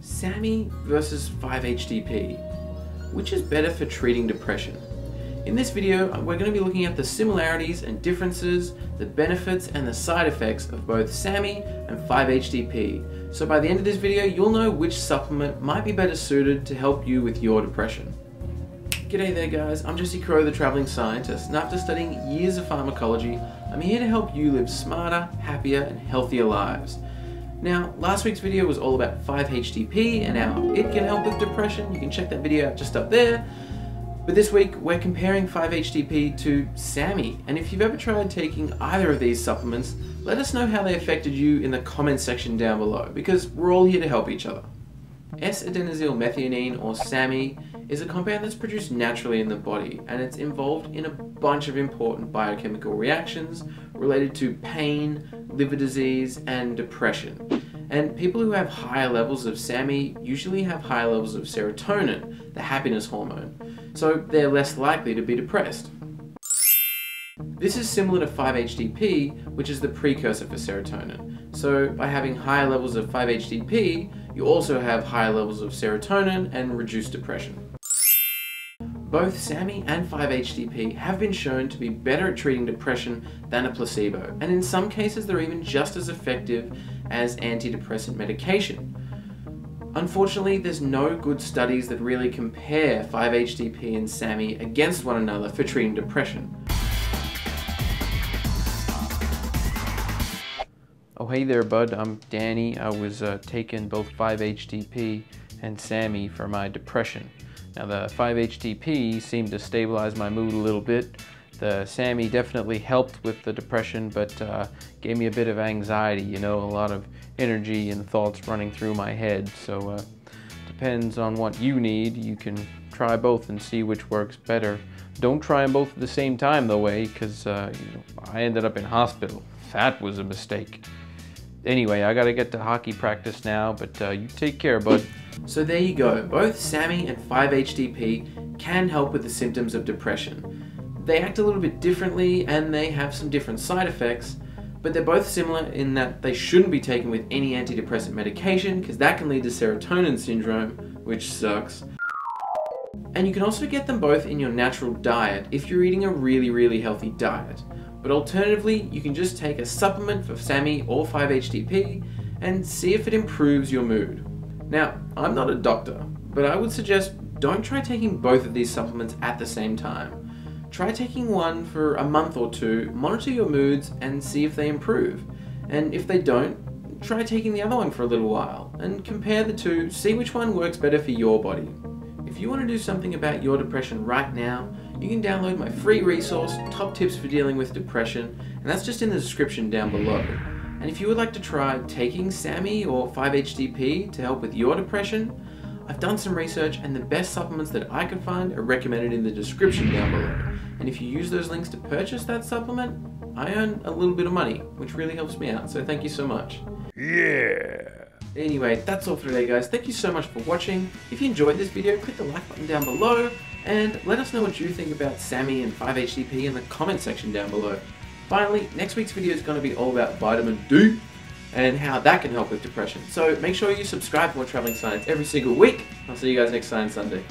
SAMe versus 5-HTP. Which is better for treating depression? In this video, we're going to be looking at the similarities and differences, the benefits and the side effects of both SAMe and 5-HTP. So by the end of this video, you'll know which supplement might be better suited to help you with your depression. G'day there guys, I'm Jesse Crowe, the Travelling Scientist, and after studying years of pharmacology, I'm here to help you live smarter, happier, and healthier lives. Now, last week's video was all about 5-HTP and how it can help with depression. You can check that video out just up there. But this week, we're comparing 5-HTP to SAMe. And if you've ever tried taking either of these supplements, let us know how they affected you in the comments section down below, because we're all here to help each other. S-adenosyl methionine, or SAMe, is a compound that's produced naturally in the body, and it's involved in a bunch of important biochemical reactions related to pain, liver disease, and depression. And people who have higher levels of SAMe usually have higher levels of serotonin, the happiness hormone, so they're less likely to be depressed. This is similar to 5-HTP, which is the precursor for serotonin. So by having higher levels of 5-HTP, you also have higher levels of serotonin and reduced depression. Both SAMe and 5-HTP have been shown to be better at treating depression than a placebo, and in some cases they're even just as effective as antidepressant medication. Unfortunately, there's no good studies that really compare 5-HTP and SAMe against one another for treating depression. Oh hey there bud, I'm Danny. I was uh, taking both 5-HTP and SAMe for my depression. Now the 5-HTP seemed to stabilize my mood a little bit. The SAMe definitely helped with the depression but uh, gave me a bit of anxiety, you know, a lot of energy and thoughts running through my head. So uh, depends on what you need. You can try both and see which works better. Don't try them both at the same time though, way, because uh, you know, I ended up in hospital. That was a mistake. Anyway, I gotta get to hockey practice now, but uh, you take care, bud. So there you go. Both SAMe and 5-HTP can help with the symptoms of depression. They act a little bit differently and they have some different side effects, but they're both similar in that they shouldn't be taken with any antidepressant medication because that can lead to serotonin syndrome, which sucks. And you can also get them both in your natural diet if you're eating a really, really healthy diet. But alternatively, you can just take a supplement for SAMe or 5-HTP and see if it improves your mood. Now, I'm not a doctor, but I would suggest don't try taking both of these supplements at the same time. Try taking one for a month or two, monitor your moods, and see if they improve. And if they don't, try taking the other one for a little while, and compare the two, see which one works better for your body. If you want to do something about your depression right now, you can download my free resource, Top Tips for Dealing with Depression, and that's just in the description down below. And if you would like to try taking SAMe or 5-HTP to help with your depression, I've done some research and the best supplements that I could find are recommended in the description down below. And if you use those links to purchase that supplement, I earn a little bit of money, which really helps me out, so thank you so much. Yeah! Anyway, that's all for today guys. Thank you so much for watching. If you enjoyed this video, click the like button down below and let us know what you think about SAMe and 5-HTP in the comment section down below. Finally, next week's video is going to be all about vitamin D and how that can help with depression. So make sure you subscribe for traveling science every single week. I'll see you guys next Science Sunday.